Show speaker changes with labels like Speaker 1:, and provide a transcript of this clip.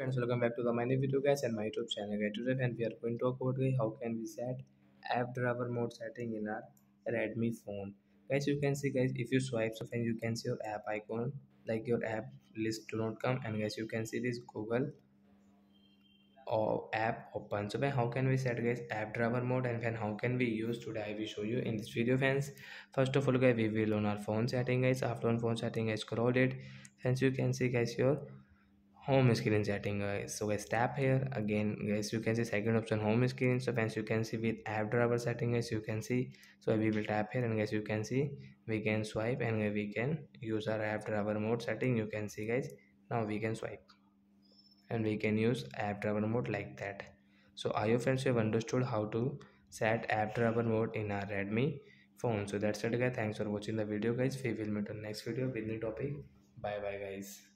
Speaker 1: friends welcome back to the new video guys and my youtube channel. Guys today and we are going to talk about how can we set app drawer mode setting in our redmi phone. Guys you can see guys if you swipe so then you can see your app icon like your app list do not come. And guys you can see this google or app open. So then how can we set guys app drawer mode? And then how can we use? Today i will show you in this video friends. First of all guys we will on our phone setting guys. After on phone setting i scroll it. Hence you can see guys your home screen setting guys so guys tap here. Again guys you can see second option home screen. So once you can see with app drawer setting guys you can see. So we will tap here and guys you can see. We can swipe and we can use our app drawer mode setting. You can see guys. Now we can swipe. And we can use app drawer mode like that. So i hope friends you have understood how to set app drawer mode in our redmi phone. So that's it guys. Thanks for watching the video guys. We will meet on next video with new topic. Bye bye guys